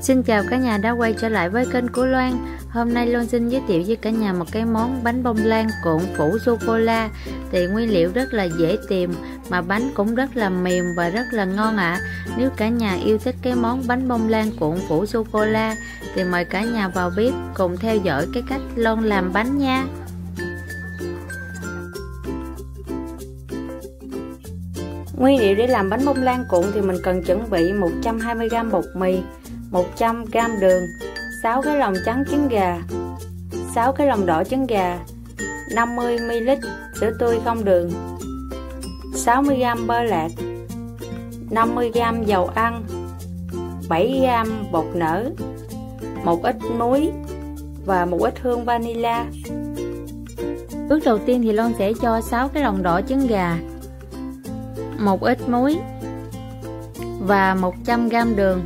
Xin chào cả nhà đã quay trở lại với kênh của Loan. Hôm nay Loan xin giới thiệu với cả nhà một cái món bánh bông lan cuộn phủ sô-cô-la. Thì nguyên liệu rất là dễ tìm, mà bánh cũng rất là mềm và rất là ngon ạ. À. Nếu cả nhà yêu thích cái món bánh bông lan cuộn phủ sô-cô-la, Thì mời cả nhà vào bếp cùng theo dõi cái cách Loan làm bánh nha. Nguyên liệu để làm bánh bông lan cuộn thì mình cần chuẩn bị 120g bột mì 100g đường 6 cái lòng trắng trứng gà 6 cái lòng đỏ trứng gà 50ml sữa tươi không đường 60g bơ lạc 50g dầu ăn 7g bột nở, một ít muối và một ít hương vanilla. Bước đầu tiên thì Loan sẽ cho 6 cái lòng đỏ trứng gà, một ít muối và 100g đường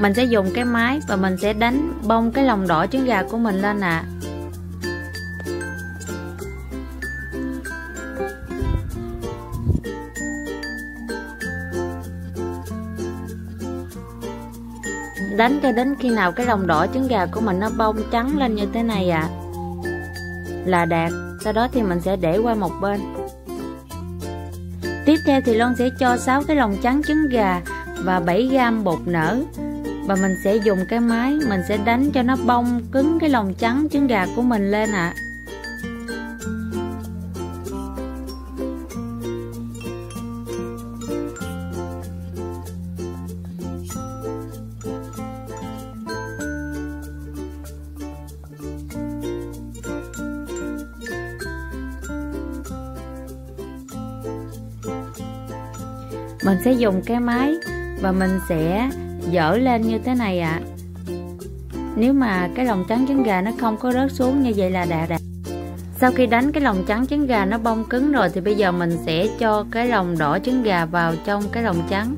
mình sẽ dùng cái máy và mình sẽ đánh bông cái lòng đỏ trứng gà của mình lên ạ à. đánh cho đến khi nào cái lòng đỏ trứng gà của mình nó bông trắng lên như thế này ạ à. là đạt, sau đó thì mình sẽ để qua một bên tiếp theo thì Loan sẽ cho 6 cái lòng trắng trứng gà và 7 gram bột nở và mình sẽ dùng cái máy, mình sẽ đánh cho nó bông cứng cái lòng trắng trứng gà của mình lên ạ à. mình sẽ dùng cái máy và mình sẽ dở lên như thế này ạ à. nếu mà cái lòng trắng trứng gà nó không có rớt xuống như vậy là đạt đạt sau khi đánh cái lòng trắng trứng gà nó bông cứng rồi thì bây giờ mình sẽ cho cái lòng đỏ trứng gà vào trong cái lòng trắng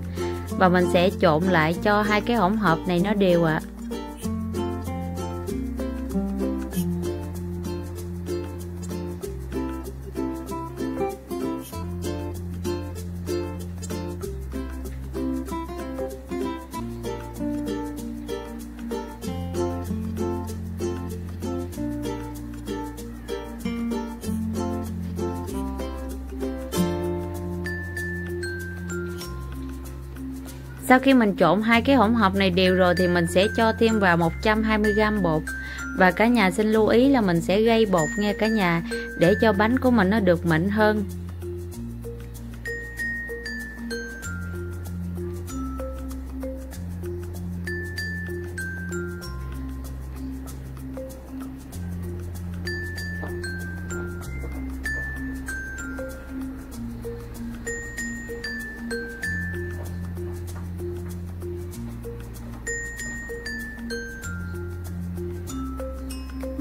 và mình sẽ trộn lại cho hai cái hỗn hợp này nó đều ạ à. Sau khi mình trộn hai cái hỗn hợp này đều rồi thì mình sẽ cho thêm vào 120g bột. Và cả nhà xin lưu ý là mình sẽ gây bột nghe cả nhà để cho bánh của mình nó được mịn hơn.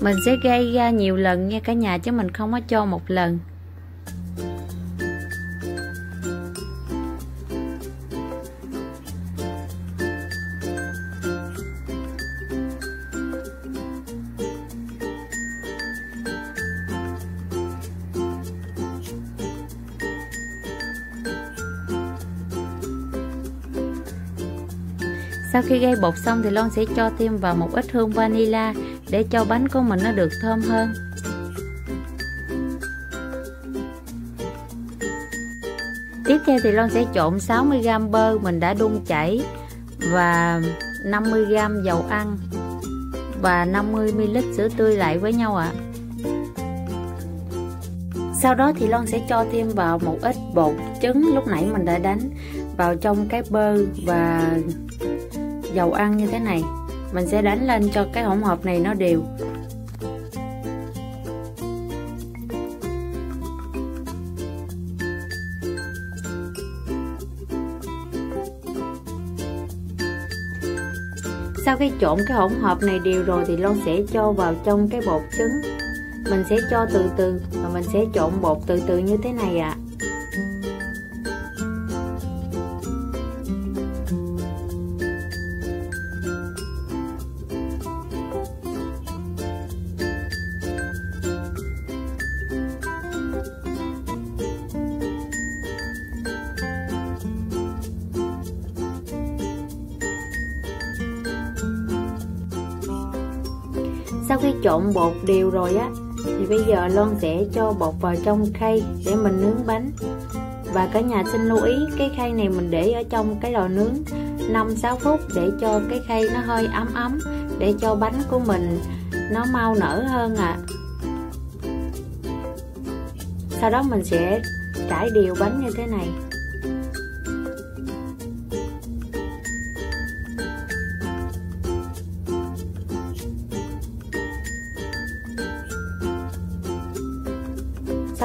Mình sẽ gây ra nhiều lần nha cả nhà chứ mình không có cho một lần. Sau khi gây bột xong thì Lon sẽ cho thêm vào một ít hương vanilla để cho bánh của mình nó được thơm hơn Tiếp theo thì Long sẽ trộn 60g bơ mình đã đun chảy và 50g dầu ăn và 50ml sữa tươi lại với nhau ạ. À. Sau đó thì Long sẽ cho thêm vào một ít bột trứng lúc nãy mình đã đánh vào trong cái bơ và dầu ăn như thế này mình sẽ đánh lên cho cái hỗn hợp này nó đều sau khi trộn cái hỗn hợp này đều rồi thì lon sẽ cho vào trong cái bột trứng mình sẽ cho từ từ và mình sẽ trộn bột từ từ như thế này ạ à. Sau khi trộn bột đều rồi á, thì bây giờ Loan sẽ cho bột vào trong khay để mình nướng bánh và cả nhà xin lưu ý, cái khay này mình để ở trong cái lò nướng 5-6 phút để cho cái khay nó hơi ấm ấm, để cho bánh của mình nó mau nở hơn ạ à. sau đó mình sẽ trải đều bánh như thế này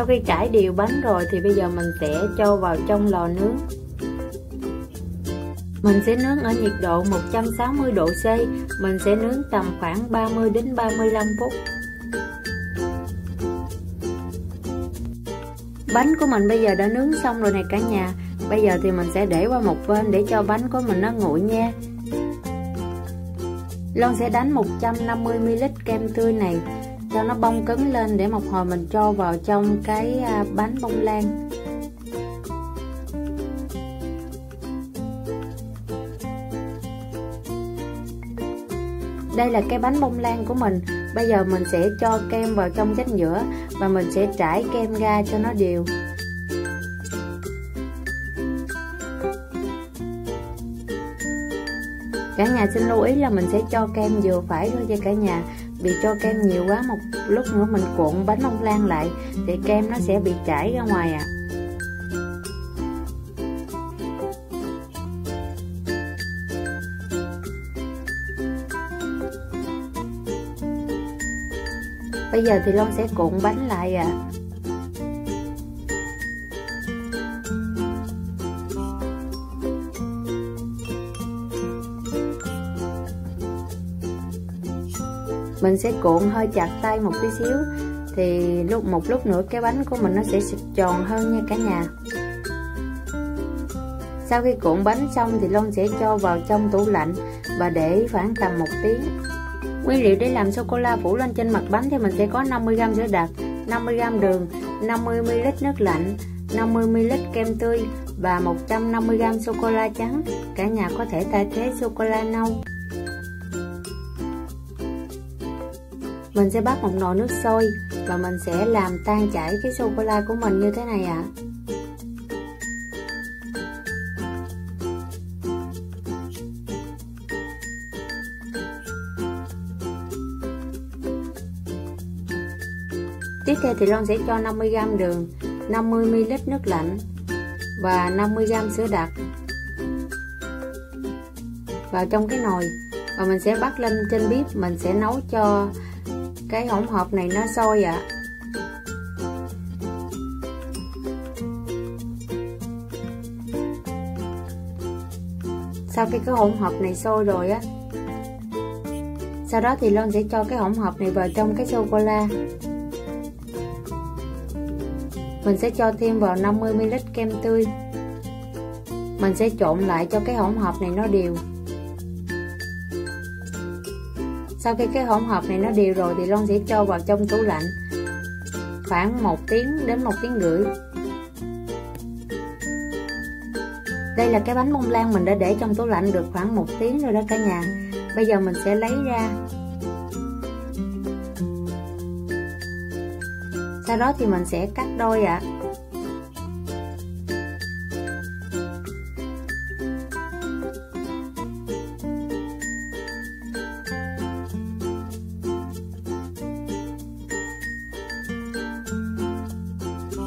sau khi trải đều bánh rồi thì bây giờ mình sẽ cho vào trong lò nướng. Mình sẽ nướng ở nhiệt độ 160 độ C. Mình sẽ nướng tầm khoảng 30 đến 35 phút. Bánh của mình bây giờ đã nướng xong rồi này cả nhà. Bây giờ thì mình sẽ để qua một bên để cho bánh của mình nó nguội nha. Lon sẽ đánh 150ml kem tươi này cho nó bông cứng lên để một hồi mình cho vào trong cái à, bánh bông lan. Đây là cái bánh bông lan của mình. Bây giờ mình sẽ cho kem vào trong chén giữa và mình sẽ trải kem ra cho nó đều. Cả nhà xin lưu ý là mình sẽ cho kem vừa phải thôi cho cả nhà vì cho kem nhiều quá, một lúc nữa mình cuộn bánh bông lan lại, thì kem nó sẽ bị chảy ra ngoài ạ à. bây giờ thì long sẽ cuộn bánh lại ạ à. Mình sẽ cuộn hơi chặt tay một tí xíu thì lúc một lúc nữa cái bánh của mình nó sẽ tròn hơn nha cả nhà sau khi cuộn bánh xong thì long sẽ cho vào trong tủ lạnh và để khoảng tầm một tiếng Nguyên liệu để làm sô-cô-la phủ lên trên mặt bánh thì mình sẽ có 50g sữa đặc, 50g đường, 50ml nước lạnh, 50ml kem tươi và 150g sô-cô-la trắng. Cả nhà có thể thay thế sô-cô-la nâu. Mình sẽ bắt một nồi nước sôi và mình sẽ làm tan chảy cái sô-cô-la của mình như thế này ạ. À. Tiếp theo thì Loan sẽ cho 50g đường, 50ml nước lạnh và 50g sữa đặc vào trong cái nồi và mình sẽ bắt lên trên bếp mình sẽ nấu cho cái hỗn hợp này nó sôi ạ. À. sau khi cái hỗn hợp này sôi rồi á, sau đó thì Loan sẽ cho cái hỗn hợp này vào trong cái sô cô la mình sẽ cho thêm vào 50ml kem tươi. Mình sẽ trộn lại cho cái hỗn hợp này nó đều sau khi cái hỗn hợp này nó đều rồi thì Loan sẽ cho vào trong tủ lạnh. Khoảng 1 tiếng đến 1 tiếng rưỡi. Đây là cái bánh bông lan mình đã để trong tủ lạnh được khoảng 1 tiếng rồi đó cả nhà. Bây giờ mình sẽ lấy ra. Sau đó thì mình sẽ cắt đôi ạ. à.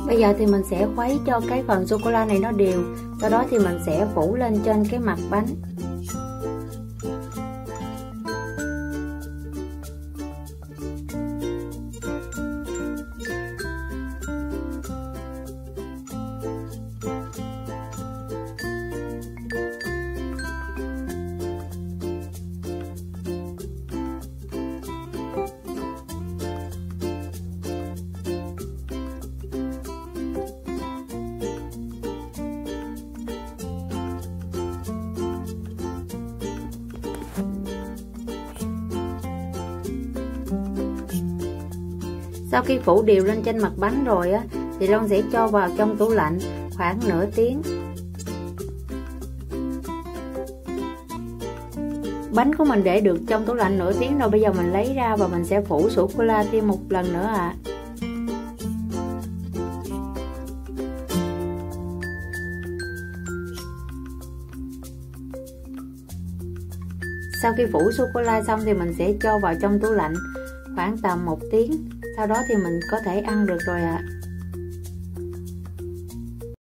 Bây giờ thì mình sẽ khuấy cho cái phần sô cô la này nó đều, sau đó thì mình sẽ phủ lên trên cái mặt bánh. Sau khi phủ đều lên trên mặt bánh rồi á, thì long sẽ cho vào trong tủ lạnh khoảng nửa tiếng bánh của mình để được trong tủ lạnh nửa tiếng rồi, bây giờ mình lấy ra và mình sẽ phủ sô cô la thêm một lần nữa ạ à. sau khi phủ sô cô la xong thì mình sẽ cho vào trong tủ lạnh khoảng tầm một tiếng sau đó thì mình có thể ăn được rồi ạ à.